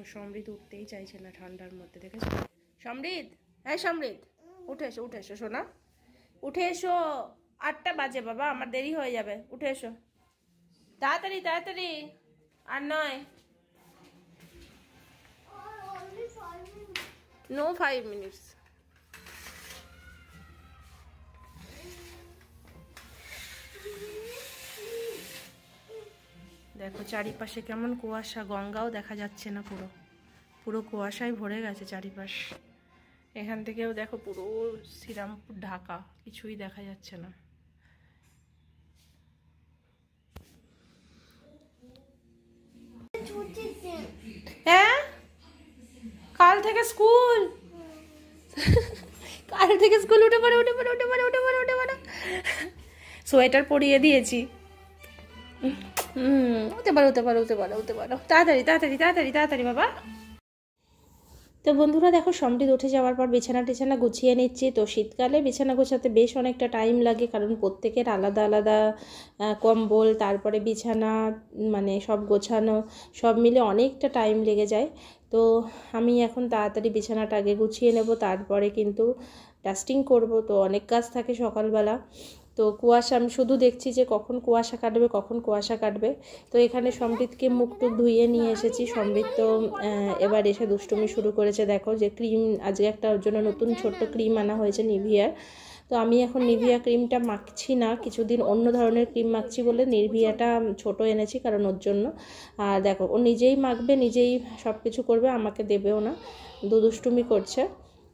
ও সমৃদ্ধ উঠতেই চাইছে না ঠান্ডার মধ্যে, দেখেছ? সমৃদ্ধ? হ্যাঁ সমৃদ্ধ। উঠে এসো উঠে এসো সোনা উঠে এসো। আটটা বাজে, বাবা, আমার দেরি হয়ে যাবে। উঠে এসো। তাড়াতাড়ি তাড়াতাড়ি। আর নয়। নো ফাইভ মিনিটস দেখো চারিপাশে কেমন কুয়াশা গঙ্গাও দেখা যাচ্ছে না পুরো। পুরো কুয়াশায় ভরে গেছে চারিপাশ। এখান থেকেও দেখো পুরো শ্রীরামপুর ঢাকা কিছুই দেখা যাচ্ছে না। হ্যাঁ? কাল থেকে স্কুল? কাল থেকে স্কুল উঠে পড়ে উঠে পড়ে উঠে পড়ে উঠে পড়ে উঠে পড়ে। সোয়েটার পরিয়ে দিয়েছি। হুম, হতে পারো পারো, হতে পারো হতে পারো। তাড়াতাড়ি তাড়াতাড়ি তাড়াতাড়ি তাড়াতাড়ি বাবা। তো বন্ধুরা দেখো সমৃদ্ধ উঠে যাওয়ার পর বিছানা টিছানা গুছিয়ে নিচ্ছি। তো শীতকালে বিছানা গোছাতে বেশ অনেকটা টাইম লাগে, কারণ প্রত্যেকের আলাদা আলাদা কম্বল, তারপরে বিছানা মানে সব গোছানো, সব মিলে অনেকটা টাইম লেগে যায়। তো আমি এখন তাড়াতাড়ি বিছানাটা আগে গুছিয়ে নেব, তারপরে কিন্তু ডাস্টিং করব। তো অনেক কাজ থাকে সকালবেলা। তো কুয়াশা, আমি শুধু দেখছি যে কখন কুয়াশা কাটবে, কখন কুয়াশা কাটবে। তো এখানে সমৃদ্ধকে মুখ টুক ধুইয়ে নিয়ে এসেছি। সমৃদ্ধ তো এবার এসে দুষ্টুমি শুরু করেছে। দেখো যে ক্রিম, আজকে একটা ওর জন্য নতুন ছোট্ট ক্রিম আনা হয়েছে নিভিয়ার। তো আমি এখন নিভিয়া ক্রিমটা মাখছি না, কিছুদিন অন্য ধরনের ক্রিম মাখছি বলে নির্ভিয়াটা ছোট এনেছি কারণ ওর জন্য। আর দেখো, ও নিজেই মাখবে, নিজেই সব কিছু করবে, আমাকে দেবেও না। দুদুষ্টুমি করছে।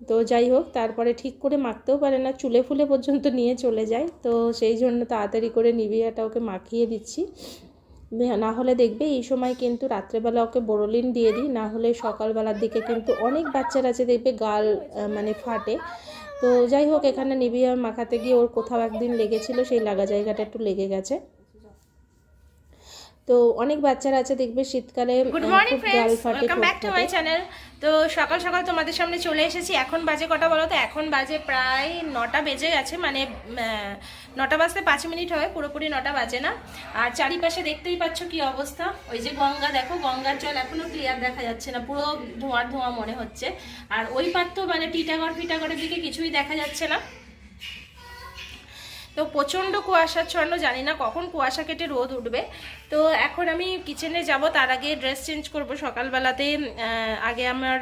তো যাই হোক, তারপরে ঠিক করে মাখতেও পারে না, চুলে ফুলে পর্যন্ত নিয়ে চলে যায়। তো সেই জন্য তাড়াতাড়ি করে নিবিয়াটা ওকে মাখিয়ে দিচ্ছি। না হলে দেখবে এই সময় কিন্তু রাত্রেবেলা ওকে বোরোলিন দিয়ে দিই, না হলে সকালবেলার দিকে কিন্তু অনেক বাচ্চারা আছে, দেখবে গাল মানে ফাটে। তো যাই হোক, এখানে নিবিয়া মাখাতে গিয়ে ওর কোথাও একদিন লেগেছিল, সেই লাগা জায়গাটা একটু লেগে গেছে। তো অনেক বাচ্চারা আছে দেখবে শীতকালে good morning friends welcome back to my channel তো সকাল সকাল তোমাদের সামনে চলে এসেছি। এখন বাজে কটা বলো তো? এখন বাজে প্রায় নটা বেজে গেছে মানে নটা বাজতে পাঁচ মিনিট হয় পুরোপুরি নটা বাজে না। আর চারিপাশে দেখতেই পাচ্ছ কি অবস্থা? ওই যে গঙ্গা দেখো গঙ্গার জল এখনও ক্লিয়ার দেখা যাচ্ছে না পুরো ধোঁয়ার ধোঁয়া মনে হচ্ছে। আর ওই তো মানে টিটাগড় ফিটাগড়ের দিকে কিছুই দেখা যাচ্ছে না। তো প্রচণ্ড কুয়াশাচ্ছন্ন, জানি না কখন কুয়াশা কেটে রোদ উঠবে। তো এখন আমি কিচেনে যাব, তার আগে ড্রেস চেঞ্জ করব। সকালবেলাতে আগে আমার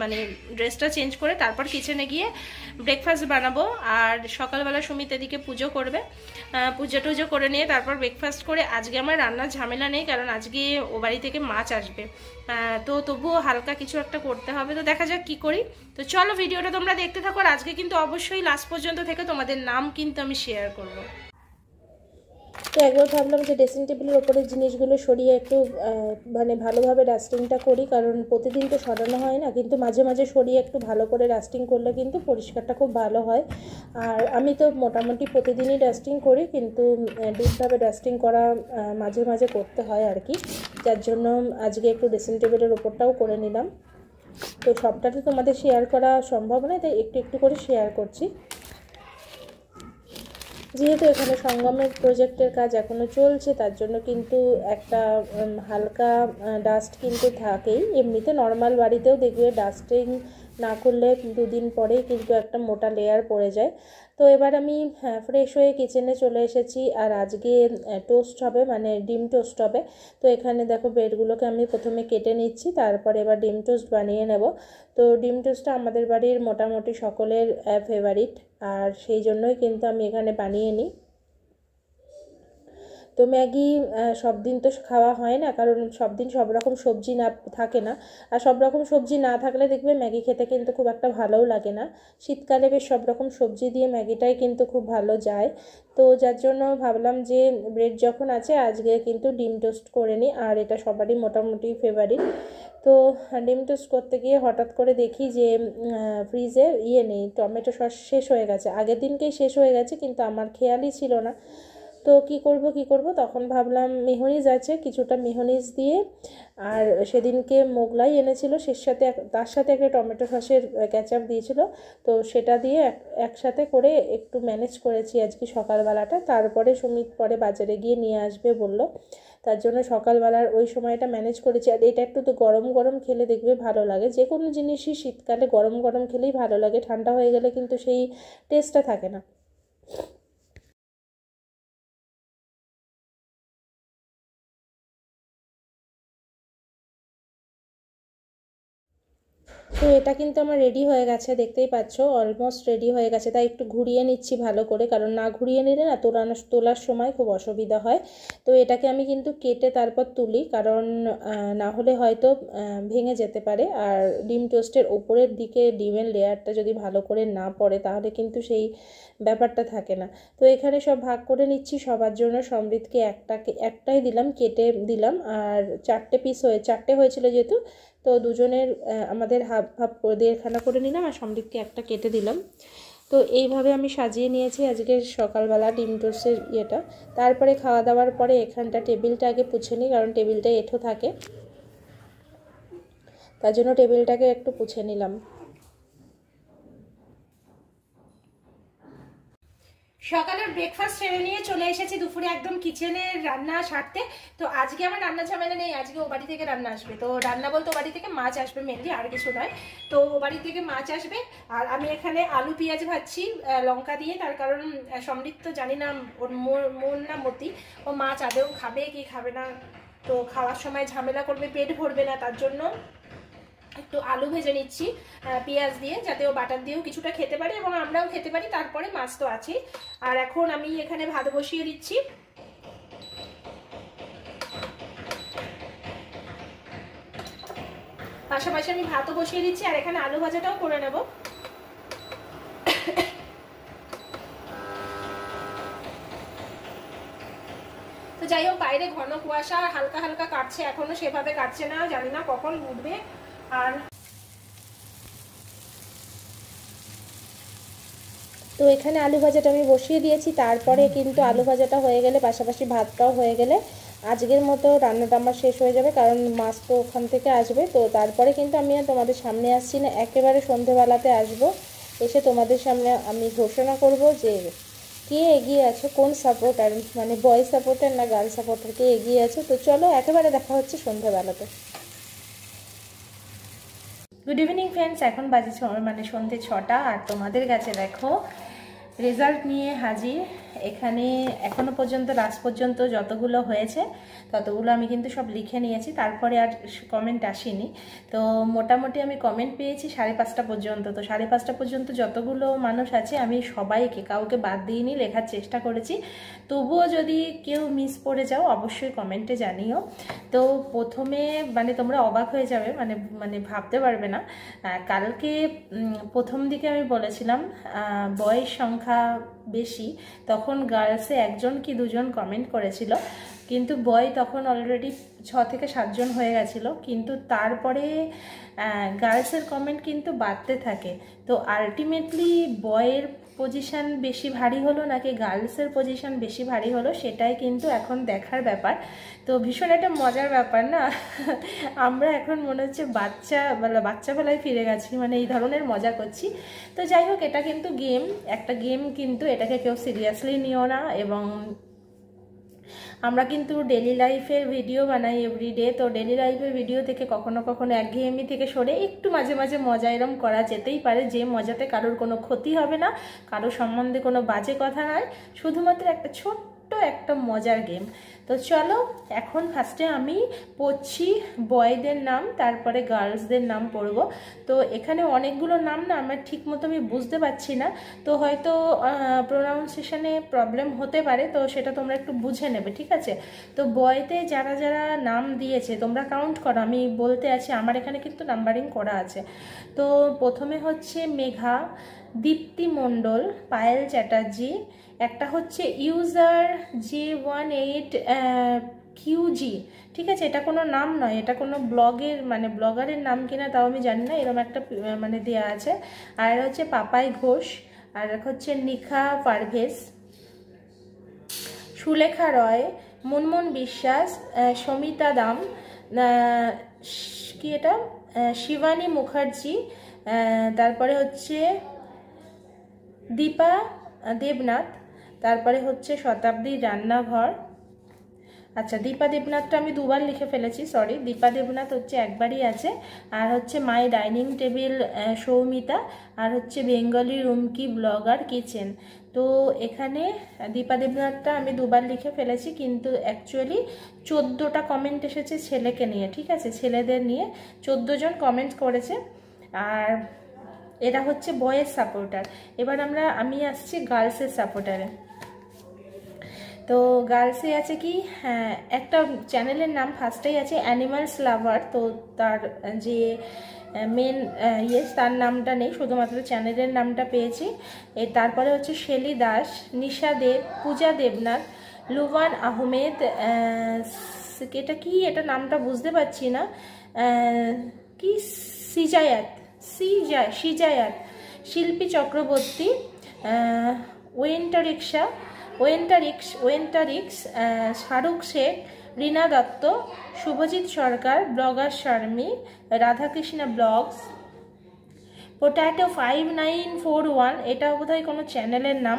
মানে ড্রেসটা চেঞ্জ করে তারপর কিচেনে গিয়ে ব্রেকফাস্ট বানাবো। আর সকালবেলা সুমিত এদিকে পুজো করবে। পুজো টুজো করে নিয়ে তারপর ব্রেকফাস্ট করে আজকে আমার রান্নার ঝামেলা নেই, কারণ আজকে ও বাড়ি থেকে মাছ আসবে। তো তবুও হালকা কিছু একটা করতে হবে। তো দেখা যাক কি করি। তো চলো ভিডিওটা তোমরা দেখতে থাকো। আর আজকে কিন্তু অবশ্যই লাস্ট পর্যন্ত থেকে। তোমাদের নাম কিন্তু আমি শেয়ার করব তো একবার ভাবলাম যে ড্রেসিং টেবিলের ওপরে জিনিসগুলো সরিয়ে একটু মানে ভালোভাবে ডাস্টিংটা করি, কারণ প্রতিদিন তো সরানো হয় না, কিন্তু মাঝে মাঝে সরিয়ে একটু ভালো করে ডাস্টিং করলে কিন্তু পরিষ্কারটা খুব ভালো হয়। আর আমি তো মোটামুটি প্রতিদিনই ডাস্টিং করি, কিন্তু ডিপভাবে ডাস্টিং করা মাঝে মাঝে করতে হয় আর কি। যার জন্য আজকে একটু ড্রেসিং টেবিলের ওপরটাও করে নিলাম। তো সবটা তো তোমাদের শেয়ার করা সম্ভব নয়, তাই একটু একটু করে শেয়ার করছি। যেহেতু এখানে সঙ্গমের প্রজেক্টের কাজ এখনও চলছে, তার জন্য কিন্তু একটা হালকা ডাস্ট কিন্তু থাকেই। এমনিতে নর্মাল বাড়িতেও দেখবে ডাস্টিং না করলে দুদিন পরেই কিন্তু একটা মোটা লেয়ার পড়ে যায়। তো এবার আমি ফ্রেশ হয়ে কিচেনে চলে এসেছি আর আজকে টোস্ট হবে মানে ডিম টোস্ট হবে। তো এখানে দেখো ব্রেডগুলোকে আমি প্রথমে কেটে নিচ্ছি, তারপরে এবার ডিম টোস্ট বানিয়ে নেব। তো ডিম টোস্টটা আমাদের বাড়ির মোটামুটি সকলের ফেভারিট আর সেই জন্যই কিন্তু আমি এখানে বানিয়ে নিই। তো ম্যাগি সব দিন তো খাওয়া হয় না, কারণ সব দিন সব রকম সবজি না, থাকে না। আর সব রকম সবজি না থাকলে দেখবে ম্যাগি খেতে কিন্তু খুব একটা ভালোও লাগে না। শীতকালে বেশ সব রকম সবজি দিয়ে ম্যাগিটাই কিন্তু খুব ভালো যায়। তো যার জন্য ভাবলাম যে, ব্রেড যখন আছে, আজকে কিন্তু ডিম টোস্ট করে নিই, আর এটা সবারই মোটামুটি ফেভারিট। তো ডিম টোস্ট করতে গিয়ে হঠাৎ করে দেখি যে ফ্রিজে ইয়ে নেই, টমেটো সস শেষ হয়ে গেছে। আগের দিনকেই শেষ হয়ে গেছে, কিন্তু আমার খেয়ালই ছিল না। তো কি করব কি করব? তখন ভাবলাম মেহনিজ আছে, কিছুটা মেহনিজ দিয়ে। আর সেদিনকে মোগলাই এনেছিল সে সাথে তার সাথে একটা টমেটো সসের ক্যাচাপ দিয়েছিল। তো সেটা দিয়ে একসাথে করে একটু ম্যানেজ করেছি আজকে সকালবেলাটা। তারপরে সুমিত পরে বাজারে গিয়ে নিয়ে আসবে বলল। তার জন্য সকালবেলার ওই সময়টা ম্যানেজ করেছি। আর এটা একটু তো গরম গরম খেলে দেখবে ভালো লাগে। যে কোনো জিনিসই শীতকালে গরম গরম খেলেই ভালো লাগে। ঠান্ডা হয়ে গেলে কিন্তু সেই টেস্টটা থাকে না। তো এটা কিন্তু আমার রেডি হয়ে গেছে, দেখতেই পাচ্ছ অলমোস্ট রেডি হয়ে গেছে। তাই একটু ঘুরিয়ে নিচ্ছি ভালো করে, কারণ না ঘুরিয়ে নিলে না তোলানো, তোলার সময় খুব অসুবিধা হয়। তো এটাকে আমি কিন্তু কেটে তারপর তুলি, কারণ না হলে হয়তো ভেঙে যেতে পারে। আর ডিম টোস্টের ওপরের দিকে ডিমের লেয়ারটা যদি ভালো করে না পড়ে, তাহলে কিন্তু সেই ব্যাপারটা থাকে না। তো এখানে সব ভাগ করে নিচ্ছি, সবার জন্য সমৃদ্ধকে একটাকে, একটাই দিলাম, কেটে দিলাম। আর চারটে পিস হয়ে, চারটে হয়েছিল যেহেতু তো দুজনের আমাদের হাফ হাফ করে দেড়খানা করে নিলাম আর সমৃদ্ধকে একটা কেটে দিলাম। তো এইভাবে আমি সাজিয়ে নিয়েছি আজকে সকালবেলা ডিম টোস্টের ইয়েটা। তারপরে খাওয়া দাওয়ার পরে এখানটা টেবিলটা আগে পুছে নিই, কারণ টেবিলটা এঁঠো থাকে। তার জন্য টেবিলটাকে একটু পুছে নিলাম। সকালের ব্রেকফাস্ট সেরে নিয়ে চলে এসেছি দুপুরে একদম কিচেনে রান্না সারতে। তো আজকে আমার রান্না ঝামেলা নেই, আজকে ও বাড়ি থেকে রান্না আসবে। তো রান্না বলতে ও বাড়ি থেকে মাছ আসবে মেনলি আর কিছু নয়। তো ও বাড়ি থেকে মাছ আসবে, আর আমি এখানে আলু, পেঁয়াজ ভাজছি লঙ্কা দিয়ে। তার কারণ সমৃদ্ধ জানি না, ওর মন না মতি। ও মাছ আদেও খাবে কি খাবে না। তো খাওয়ার সময় ঝামেলা করবে, পেট ভরবে না তার জন্য। একটু আলু ভেজে নিচ্ছি পেঁয়াজ দিয়ে, যাতে ও বাটার দিয়েও কিছুটা খেতে পারি এবং আমরাও খেতে পারি, তারপরে মাছ তো আছে আর এখন আমি এখানে ভাত বসিয়ে দিচ্ছি। পাশাপাশি আমি ভাতও বসিয়ে দিচ্ছি, আর এখানে আলু ভাজাটাও করে নেব। তো যাই হোক, বাইরে ঘন কুয়াশা, হালকা হালকা কাটছে, এখনও সেভাবে কাটছে না, জানি না কখন উঠবে। তো এখানে আলু ভাজাটা আমি বসিয়ে দিয়েছি, তারপরে কিন্তু আলু ভাজাটা হয়ে গেলে, পাশাপাশি ভাতটাও হয়ে গেলে আজকের মতো রান্নাটা আমার শেষ হয়ে যাবে, কারণ মাছ তো ওখান থেকে আসবে। তো তারপরে কিন্তু আমি আর তোমাদের সামনে আসছি না, একেবারে সন্ধেবেলাতে আসব। এসে তোমাদের সামনে আমি ঘোষণা করব যে কে এগিয়ে আছে, কোন সাপোর্টার মানে বয় সাপোর্টার না গার্ল সাপোর্টার কে এগিয়ে আছে। তো চলো, একেবারে দেখা হচ্ছে সন্ধ্যেবেলাতে গুড ইভিনিং ফ্রেন্ডস এখন বাজে মানে সন্ধ্যে ছটা। আর তোমাদের কাছে দেখো রেজাল্ট নিয়ে হাজির। এখানে এখনও পর্যন্ত লাস্ট পর্যন্ত যতগুলো হয়েছে, ততগুলো আমি কিন্তু সব লিখে নিয়েছি। তারপরে আর কমেন্ট আসেনি। তো মোটামুটি আমি কমেন্ট পেয়েছি সাড়ে পাঁচটা পর্যন্ত। তো সাড়ে পাঁচটা পর্যন্ত যতগুলো মানুষ আছে, আমি সবাইকে, কাউকে বাদ দিইনি, লেখার চেষ্টা করেছি। তবুও যদি কেউ মিস পড়ে যাও, অবশ্যই কমেন্টে জানিও। তো প্রথমে মানে তোমরা অবাক হয়ে যাবে মানে মানে ভাবতে পারবে না। কালকে প্রথম দিকে আমি বলেছিলাম বয়স সংখ্যা বেশি তখন গার্লসে একজন কি দুজন কমেন্ট করেছিল কিন্তু বয় তখন অলরেডি ছ থেকে সাতজন হয়ে গেছিল, কিন্তু তারপরে গার্লসের কমেন্ট কিন্তু বাড়তে থাকে। তো আলটিমেটলি বয়ের পজিশান বেশি ভারী হলো নাকি গার্লসের পজিশান বেশি ভারী হলো সেটাই কিন্তু এখন দেখার ব্যাপার। তো ভীষণ একটা মজার ব্যাপার না? আমরা এখন মনে হচ্ছে বাচ্চা মানে বাচ্চাবেলায় ফিরে গেছি মানে এই ধরনের মজা করছি। তো যাই হোক, এটা কিন্তু গেম একটা গেম কিন্তু এটাকে কেউ সিরিয়াসলি নিও না এবং আমরা কিন্তু ডেলি লাইফের ভিডিও বানাই এভরিডে তো ডেলি লাইফের ভিডিও থেকে কখনো কখনো একঘেয়েমি থেকে সরে একটু মাঝে মাঝে মজা এরম করা যেতেই পারে যে মজাতে কারোর কোনো ক্ষতি হবে না, কারোর সম্বন্ধে কোনো বাজে কথা নয়। শুধুমাত্র একটা ছোট্ট একটা মজার গেম তো চলো, এখন ফার্স্টে আমি পড়ছি বয়দের নাম, তারপরে গার্লসদের নাম পড়ব। তো এখানে অনেকগুলো নাম না আমার ঠিক মতো আমি বুঝতে পারছি না। তো হয়তো প্রোনাউন্সিয়েশনে প্রবলেম হতে পারে, তো সেটা তোমরা একটু বুঝে নেবে, ঠিক আছে? তো বয়তে যারা যারা নাম দিয়েছে, তোমরা কাউন্ট করো, আমি বলতে আছি, আমার এখানে কিন্তু নাম্বারিং করা আছে। তো প্রথমে হচ্ছে মেঘা, দীপ্তি মণ্ডল, পায়েল চ্যাটার্জি, একটা হচ্ছে user J one eight Q G ঠিক আছে? এটা কোনো নাম নয়, এটা কোনো ব্লগের মানে ব্লগারের নাম কিনা তাও আমি জানি না এরকম একটা মানে দেয়া আছে। আর হচ্ছে পাপাই ঘোষ, আর এক হচ্ছে নিখা পারভেজ। সুলেখা রয়, মুনমুন বিশ্বাস সমিতা দাম কি এটা? শিবানী মুখার্জি তারপরে হচ্ছে দীপা দেবনাথ, তারপরে হচ্ছে শতাব্দী রান্নাঘর আচ্ছা দীপা দেবনাথটা আমি দুবার লিখে ফেলেছি সরি দীপা দেবনাথ হচ্ছে একবারই আছে। আর হচ্ছে মাই ডাইনিং টেবিল সৌমিতা। আর হচ্ছে বেঙ্গলি রুমকি ব্লগার কিচেন তো এখানে দীপা দেবনাথটা আমি দুবার লিখে ফেলেছি, কিন্তু অ্যাকচুয়ালি চোদ্দোটা কমেন্ট এসেছে ছেলেকে নিয়ে, ঠিক আছে? ছেলেদের নিয়ে জন কমেন্ট করেছে। আর এরা হচ্ছে বয়ের সাপোর্টার এবার আমরা, আমি আসছি গার্লসের সাপোর্টারে তো গার্লসে আছে কি হ্যাঁ একটা চ্যানেলের নাম ফার্স্টেই আছে অ্যানিমালস লাভার, তো তার যে মেন ইয়েস তার নামটা নেই, শুধুমাত্র চ্যানেলের নামটা পেয়েছি। এর তারপরে হচ্ছে শেলি দাস, নিশা দেব, পূজা দেবনাথ লুবান আহমেদ এটা কি, এটা নামটা বুঝতে পারছি না কি, সিজায়াত, সিজা, সিজায়াত, শিল্পী চক্রবর্তী ওয়েন্টা রিক্সা ওয়েন্টারিক্স ওয়েন্টারিক্স Shahrukh Sheikh, Rina Dutta, Subhajit Sarkar, blogger Sharmi, Radhakrishna blogs. Potato five nine four one এটা বোধহয় কোনো চ্যানেলের নাম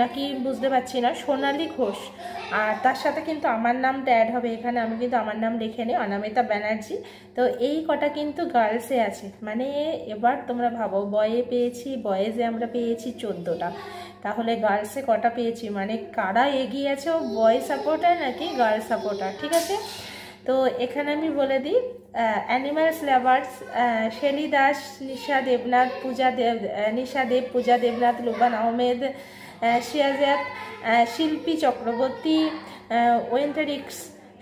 নাকি বুঝতে পারছি না, সোনালি ঘোষ। আর তার সাথে কিন্তু আমার নামটা অ্যাড হবে এখানে, আমি কিন্তু আমার নাম লিখে নিই, অনামিতা ব্যানার্জি। তো এই কটা কিন্তু গার্লসে আছে মানে এবার তোমরা ভাবো, বয়ে পেয়েছি, বয়েজে আমরা পেয়েছি চোদ্দোটা। তাহলে গার্লসে কটা পেয়েছি? মানে কারা এগিয়ে আছে? ও বয় সাপোর্টার নাকি গার্ল সাপোর্টার ঠিক আছে? তো এখানে আমি বলে দিই অ্যানিমালস লাভার্স শেলি দাস, নিশা দেবনাথ, পূজা দেব নিশা দেব, পূজা দেবনাথ, লুবান আহমেদ শিয়াজাত Shilpi Chakraborty ওয়েন্টারিক্স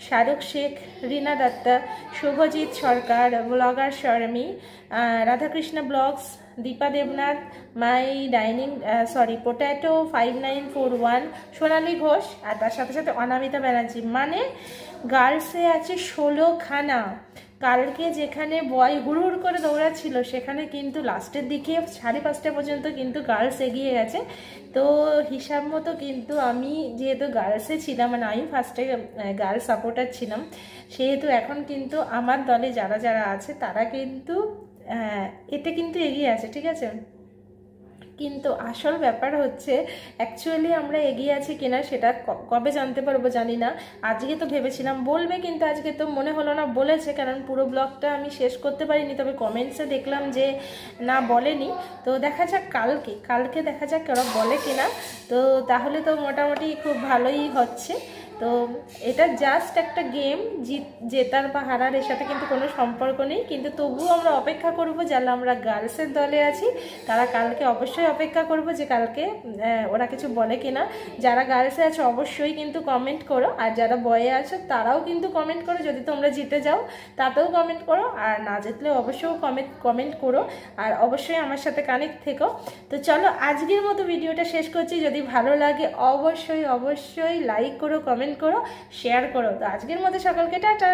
Shahrukh Sheikh, Rina Dutta, Subhajit Sarkar, blogger Sharmi Radhakrishna blogs, Dipa Debnath, my dining sorry potato five nine four one Sonali Ghosh, আর তার সাথে সাথে অনামিতা ব্যানার্জি। মানে গার্লসে আছে ষোলো খানা কালকে যেখানে বয় হুড় হুড় করে দৌড়াচ্ছিল, সেখানে কিন্তু লাস্টের দিকে সাড়ে পাঁচটা পর্যন্ত কিন্তু গার্লস এগিয়ে গেছে। তো হিসাব মতো কিন্তু আমি যেহেতু গার্লসে ছিলাম মানে আমি ফার্স্টে গার্লস সাপোর্টার ছিলাম, সেহেতু এখন কিন্তু আমার দলে যারা যারা আছে, তারা কিন্তু এতে কিন্তু এগিয়ে আছে, ঠিক আছে? কিন্তু আসল ব্যাপার হচ্ছে অ্যাকচুয়ালি আমরা এগিয়ে আছি কিনা সেটা কবে জানতে পারব জানি না। আজকে তো ভেবেছিলাম, বলবে কিন্তু আজকে তো মনে হলো না বলেছে, কারণ পুরো ব্লগটা আমি শেষ করতে পারিনি, তবে কমেন্টসে দেখলাম যে না বলেনি। তো দেখা যাক কালকে কালকে দেখা যাক ওরা বলে কিনা। তো তাহলে তো মোটামুটি খুব ভালোই হচ্ছে। তো এটা জাস্ট একটা গেম জিত জেতার বা হারার এর সাথে কিন্তু কোনো সম্পর্ক নেই। কিন্তু তবুও আমরা অপেক্ষা করব যারা আমরা গার্লসের দলে আছি, তারা কালকে অবশ্যই অপেক্ষা করব যে কালকে ওরা কিছু বলে কিনা। যারা গার্লসে আছে, অবশ্যই কিন্তু কমেন্ট করো। আর যারা বয়ে আছো, তারাও কিন্তু কমেন্ট করো। যদি তোমরা জিতে যাও, তাতেও কমেন্ট করো। আর না জিতলে অবশ্যই কমেন্ট কমেন্ট করো। আর অবশ্যই আমার সাথে কানেক্ট থেকো। তো চলো, আজকের মতো ভিডিওটা শেষ করছি। যদি ভালো লাগে, অবশ্যই অবশ্যই লাইক করো কমেন্ট করো শেয়ার করো। তো আজকের মতো সকলকে টাটা